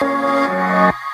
you